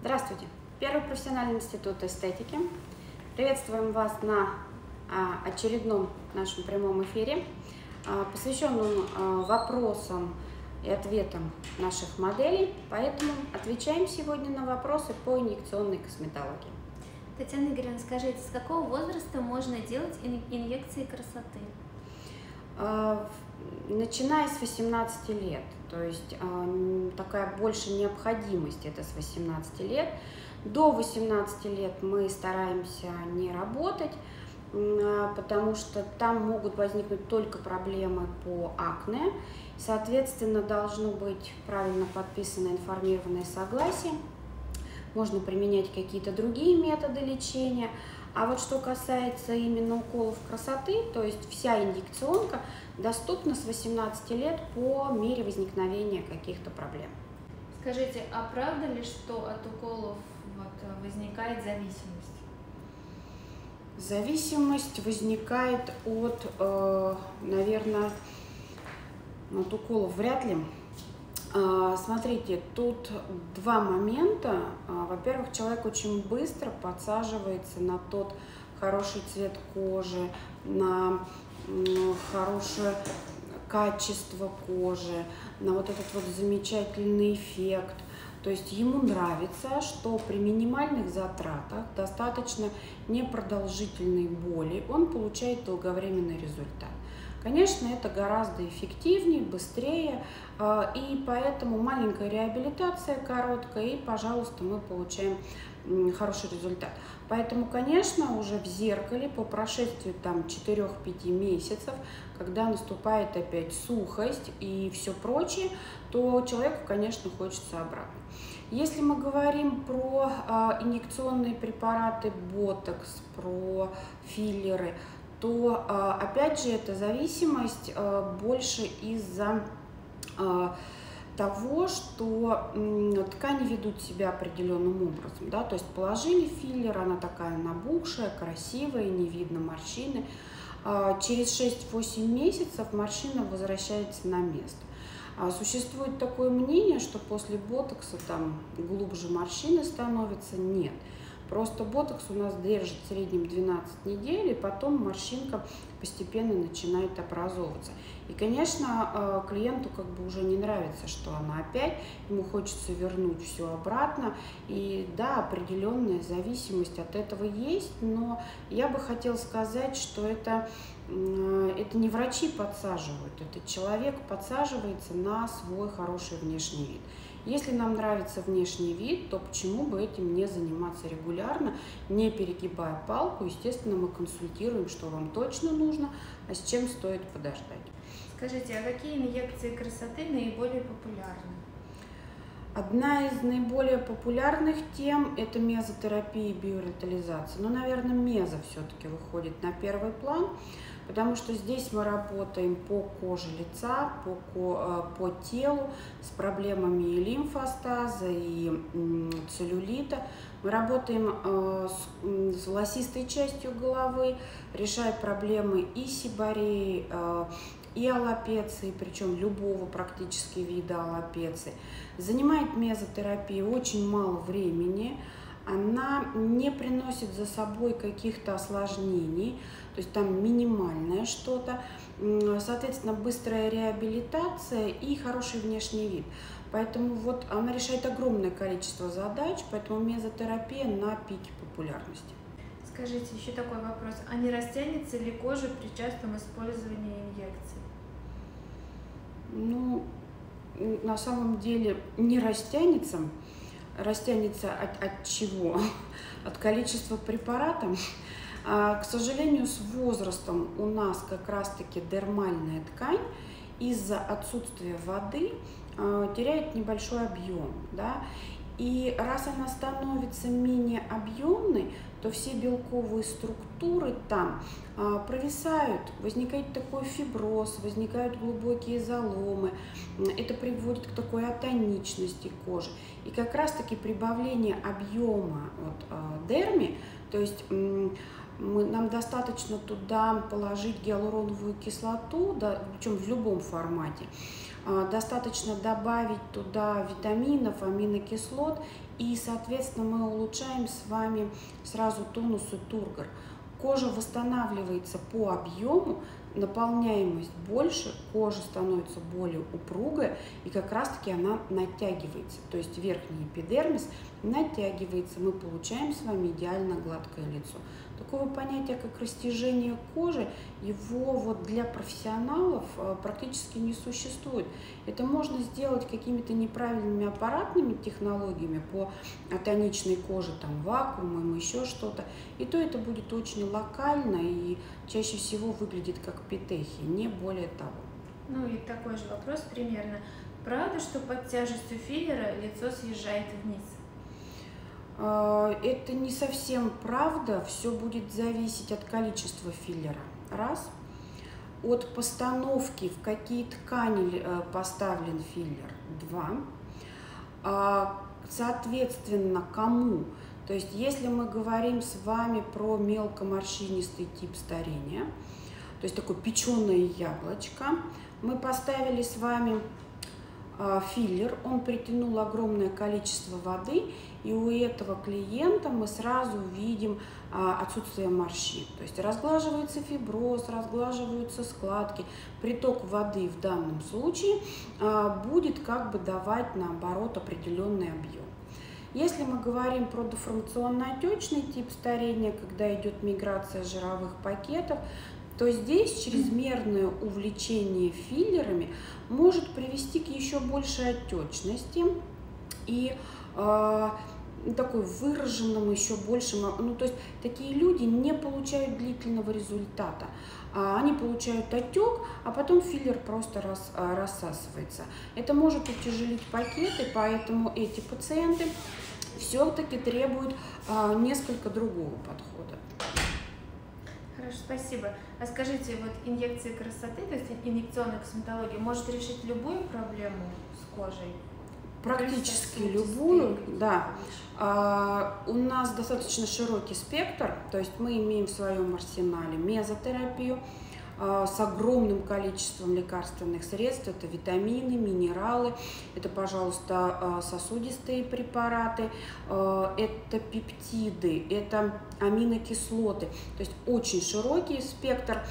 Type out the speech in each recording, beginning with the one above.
Здравствуйте! Первый профессиональный институт эстетики. Приветствуем вас на а, очередном нашем прямом эфире, а, посвященном а, вопросам и ответам наших моделей. Поэтому отвечаем сегодня на вопросы по инъекционной косметологии. Татьяна Игоревна, скажите, с какого возраста можно делать инъекции красоты? Начиная с 18 лет, то есть такая больше необходимость это с 18 лет. До 18 лет мы стараемся не работать, потому что там могут возникнуть только проблемы по акне. Соответственно, должно быть правильно подписано информированное согласие. Можно применять какие-то другие методы лечения. А вот что касается именно уколов красоты, то есть вся инъекционка доступна с 18 лет по мере возникновения каких-то проблем. Скажите, а правда ли, что от уколов вот, возникает зависимость? Зависимость возникает от, э, наверное, от уколов вряд ли. А, смотрите, тут два момента. А, во-первых, человек очень быстро подсаживается на тот хороший цвет кожи, на хорошее качество кожи, на вот этот вот замечательный эффект. То есть ему нравится, что при минимальных затратах, достаточно непродолжительной боли, он получает долговременный результат. Конечно, это гораздо эффективнее, быстрее, а, и поэтому маленькая реабилитация короткая, и, пожалуйста, мы получаем хороший результат. Поэтому, конечно, уже в зеркале по прошествии там 4-5 месяцев, когда наступает опять сухость и все прочее, то человеку, конечно, хочется обратно. Если мы говорим про а, инъекционные препараты ботокс, про филлеры, то а, опять же эта зависимость а, больше из-за а, того, что ткани ведут себя определенным образом. Да? То есть положили филлер, она такая набухшая, красивая, не видно морщины. Через 6-8 месяцев морщина возвращается на место. Существует такое мнение, что после ботокса там глубже морщины становятся. Нет. Просто ботокс у нас держит в среднем 12 недель, и потом морщинка постепенно начинает образовываться. И, конечно, э, клиенту как бы уже не нравится, что она опять, ему хочется вернуть все обратно. И да, определенная зависимость от этого есть, но я бы хотела сказать, что это, это не врачи подсаживают, это человек подсаживается на свой хороший внешний вид. Если нам нравится внешний вид, то почему бы этим не заниматься регулярно, не перегибая палку. Естественно, мы консультируем, что вам точно нужно, а с чем стоит подождать. Скажите, а какие инъекции красоты наиболее популярны? Одна из наиболее популярных тем – это мезотерапия и биоревитализация. Но, наверное, мезо все-таки выходит на первый план – потому что здесь мы работаем по коже лица, по, э, по телу, с проблемами и лимфостаза, и целлюлита. Мы работаем э, с, волосистой частью головы, решая проблемы и сибореи, э, и аллопеции, причем любого практически вида аллопеции. Занимает мезотерапия очень мало времени, она не приносит за собой каких-то осложнений, то есть там минимальное что-то, соответственно, быстрая реабилитация и хороший внешний вид. Поэтому вот она решает огромное количество задач, поэтому мезотерапия на пике популярности. Скажите еще такой вопрос. А не растянется ли кожа при частом использовании инъекций? Ну, на самом деле не растянется. Растянется от, от чего? От количества препаратов. А, к сожалению, с возрастом у нас как раз-таки дермальная ткань из-за отсутствия воды а, теряет небольшой объем. Да? И раз она становится менее объемной, то все белковые структуры там а, провисают, возникает такой фиброз, возникают глубокие заломы. Это приводит к такой атоничности кожи. И как раз-таки прибавление объема от а, дерми, то есть мы, нам достаточно туда положить гиалуроновую кислоту, да, причем в любом формате. А, достаточно добавить туда витаминов, аминокислот, и, соответственно, мы улучшаем с вами сразу тонус и тургор. Кожа восстанавливается по объему, наполняемость больше, кожа становится более упругая, и как раз-таки она натягивается. То есть верхний эпидермис натягивается, мы получаем с вами идеально гладкое лицо. Такого понятия, как растяжение кожи, его вот для профессионалов э, практически не существует. Это можно сделать какими-то неправильными аппаратными технологиями по тоничной коже, там вакуумом, еще что-то. И то это будет очень локально и чаще всего выглядит как петехи, не более того. Ну и такой же вопрос примерно. Правда, что под тяжестью филлера лицо съезжает вниз? А, это не совсем правда, все будет зависеть от количества филлера. Раз. От постановки, в какие ткани э, поставлен филлер. Два. А, соответственно, кому. То есть, если мы говорим с вами про мелкоморщинистый тип старения, то есть такое печеное яблочко, мы поставили с вами филлер, он притянул огромное количество воды, и у этого клиента мы сразу видим а, отсутствие морщин. То есть разглаживается фиброз, разглаживаются складки. Приток воды в данном случае а, будет как бы давать наоборот определенный объем. Если мы говорим про деформационно-отечный тип старения, когда идет миграция жировых пакетов, то здесь чрезмерное увлечение филлерами может привести к еще большей отечности и э, такой выраженному еще большим, ну то есть такие люди не получают длительного результата. А, они получают отек, а потом филлер просто рас, а, рассасывается. Это может утяжелить пакеты, поэтому эти пациенты все-таки требуют а, несколько другого подхода. Хорошо, спасибо. А скажите, вот инъекция красоты, то есть инъекционная косметология, может решить любую проблему с кожей? Практически любую, да. А, у нас достаточно широкий спектр, то есть мы имеем в своем арсенале мезотерапию, с огромным количеством лекарственных средств. Это витамины, минералы, это, пожалуйста, а, сосудистые препараты, а, это пептиды, это аминокислоты. То есть очень широкий спектр,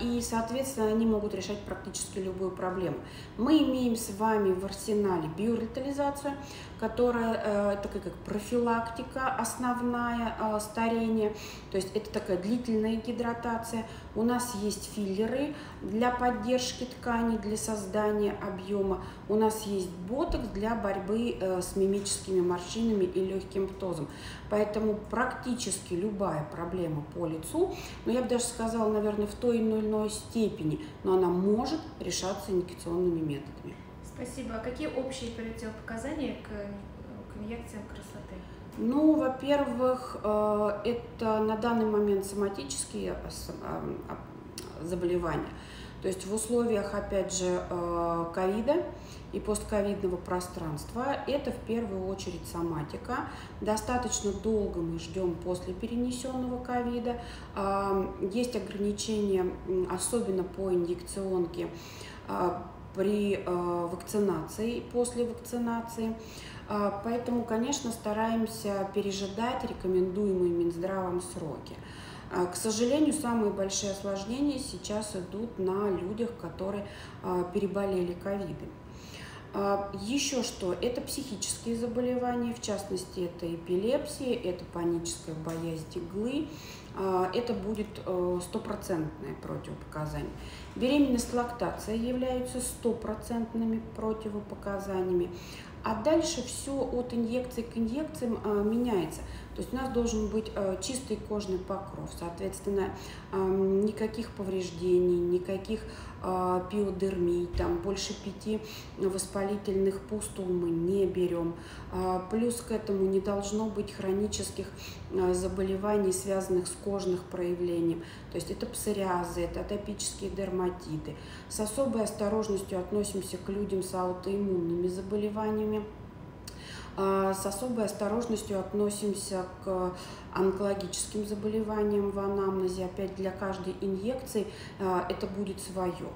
и, соответственно, они могут решать практически любую проблему. Мы имеем с вами в арсенале биоревитализацию, которая э, такая как профилактика основная э, старения, то есть это такая длительная гидратация. У нас есть филлеры для поддержки тканей, для создания объема. У нас есть ботокс для борьбы э, с мимическими морщинами и легким птозом. Поэтому практически любая проблема по лицу, но я бы даже сказала, наверное, в той или иной степени, но она может решаться инъекционными методами. Спасибо. А какие общие противопоказания к, к инъекциям красоты? Ну, во-первых, э, это на данный момент соматические э, э, заболевания. То есть в условиях, опять же, ковида и постковидного пространства это в первую очередь соматика. Достаточно долго мы ждем после перенесенного ковида. Есть ограничения, особенно по инъекционке при э, вакцинации, после вакцинации. А, поэтому, конечно, стараемся пережидать рекомендуемые Минздравом сроки. А, к сожалению, самые большие осложнения сейчас идут на людях, которые переболели ковидом. Еще что? Это психические заболевания, в частности, это эпилепсия, это паническая боязнь иглы, это будет э, стопроцентное противопоказание. Беременность, лактация являются стопроцентными противопоказаниями. А дальше все от инъекции к инъекциям э, меняется. То есть у нас должен быть э, чистый кожный покров, соответственно, никаких повреждений, никаких пиодермий, там больше пяти воспалительных пустул мы не берем. А, плюс к этому не должно быть хронических заболеваний, связанных с кожных проявлением. То есть это псориазы, это атопические дерматиты. С особой осторожностью относимся к людям с аутоиммунными заболеваниями. А, с особой осторожностью относимся к онкологическим заболеваниям в анамнезе. Опять для каждой инъекции а, это будет свое.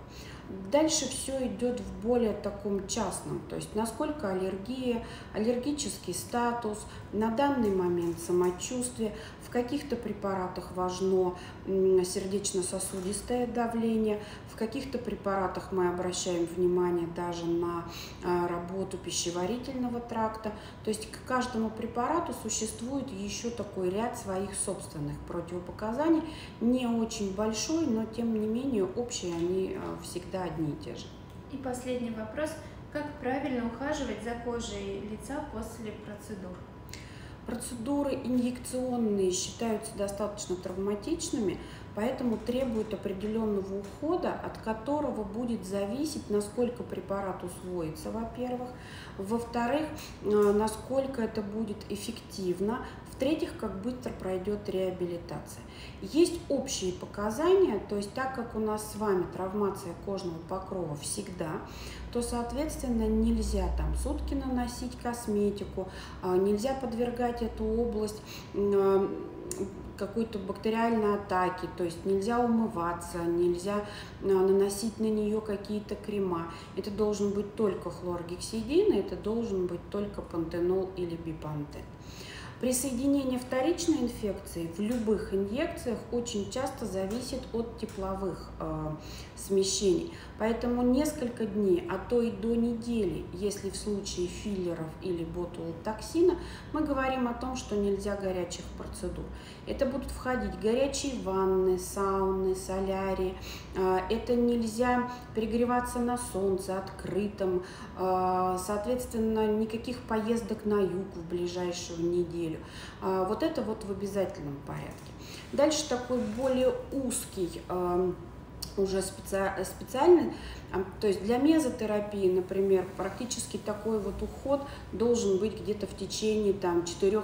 Дальше все идет в более таком частном, то есть насколько аллергия, аллергический статус, на данный момент самочувствие, в каких-то препаратах важно сердечно-сосудистое давление, в каких-то препаратах мы обращаем внимание даже на а, работу пищеварительного тракта. То есть к каждому препарату существует еще такой ряд своих собственных противопоказаний, не очень большой, но тем не менее общие они а, всегда одни и те же. И последний вопрос. Как правильно ухаживать за кожей лица после процедур? Процедуры инъекционные считаются достаточно травматичными, поэтому требуют определенного ухода, от которого будет зависеть, насколько препарат усвоится, во-первых, во-вторых, э, насколько это будет эффективно, в-третьих, как быстро пройдет реабилитация. Есть общие показания, то есть так как у нас с вами травмация кожного покрова всегда, то, соответственно, нельзя там сутки наносить косметику, а, нельзя подвергать эту область а, какой-то бактериальной атаки, то есть нельзя умываться, нельзя а, наносить на нее какие-то крема. Это должен быть только хлоргексидин, это должен быть только пантенол или бипантен. Присоединение вторичной инфекции в любых инъекциях очень часто зависит от тепловых э, смещений. Поэтому несколько дней, а то и до недели, если в случае филлеров или ботулотоксина, мы говорим о том, что нельзя горячих процедур. Это будут входить горячие ванны, сауны, солярии. Э, это нельзя перегреваться на солнце открытом. Э, соответственно, никаких поездок на юг в ближайшую неделю. Э, вот это вот в обязательном порядке. Дальше такой более узкий уже специ... специальный то есть для мезотерапии, например, практически такой вот уход должен быть где-то в течение там 4-5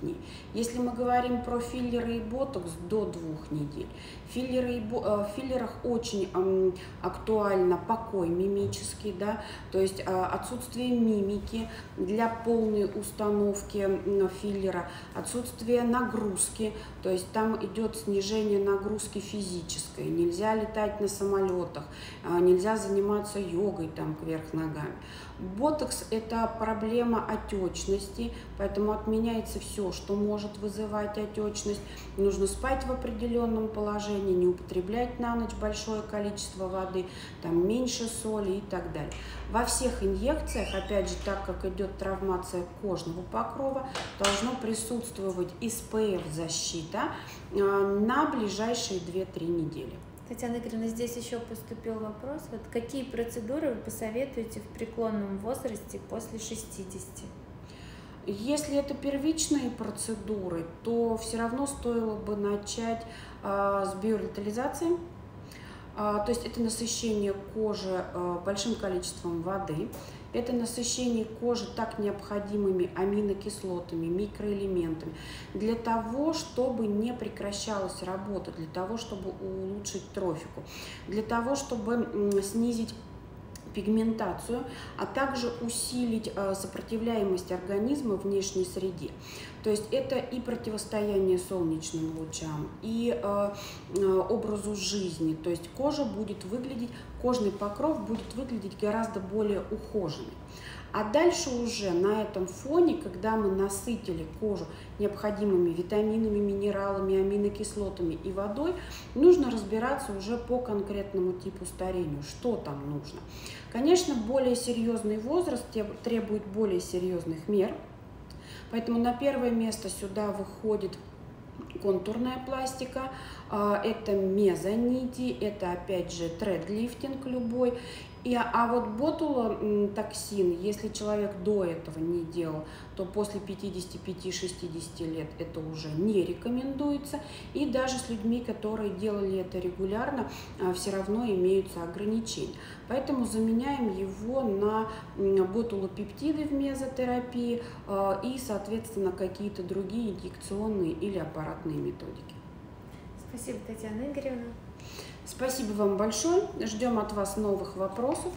дней. Если мы говорим про филлеры и ботокс, до двух недель. Филлеры и, э, в филлерах очень э, актуально покой мимический, да, то есть э, отсутствие мимики для полной установки филлера, отсутствие нагрузки, то есть там идет снижение нагрузки физической, нельзя летать на самолетах, э, нельзя заниматься йогой там кверх ногами. Ботокс – это проблема отечности, поэтому отменяется все, что может вызывать отечность. Нужно спать в определенном положении, не употреблять на ночь большое количество воды, там меньше соли и так далее. Во всех инъекциях, опять же, так как идет травмация кожного покрова, должно присутствовать SPF-защита э, на ближайшие 2-3 недели. Татьяна Игоревна, здесь еще поступил вопрос. Вот какие процедуры вы посоветуете в преклонном возрасте после 60? Если это первичные процедуры, то все равно стоило бы начать э, с биоревитализации. Э, то есть это насыщение кожи э, большим количеством воды. Это насыщение кожи так необходимыми аминокислотами, микроэлементами, для того, чтобы не прекращалась работа, для того, чтобы улучшить трофику, для того, чтобы снизить пигментацию, а также усилить э, сопротивляемость организма внешней среде. То есть это и противостояние солнечным лучам, и э, э, образу жизни. То есть кожа будет выглядеть, кожный покров будет выглядеть гораздо более ухоженный. А дальше уже на этом фоне, когда мы насытили кожу необходимыми витаминами, минералами, аминокислотами и водой, нужно разбираться уже по конкретному типу старению, что там нужно. Конечно, более серьезный возраст требует более серьезных мер, поэтому на первое место сюда выходит контурная пластика, а, это мезонити, это опять же тредлифтинг любой, и, а вот ботулотоксин, если человек до этого не делал, то после 55-60 лет это уже не рекомендуется. И даже с людьми, которые делали это регулярно, а, все равно имеются ограничения. Поэтому заменяем его на ботулопептиды в мезотерапии а, и, соответственно, какие-то другие инъекционные или аппаратные методики. Спасибо, Татьяна Игоревна. Спасибо вам большое. Ждем от вас новых вопросов.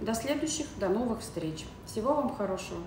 До следующих, до новых встреч. Всего вам хорошего.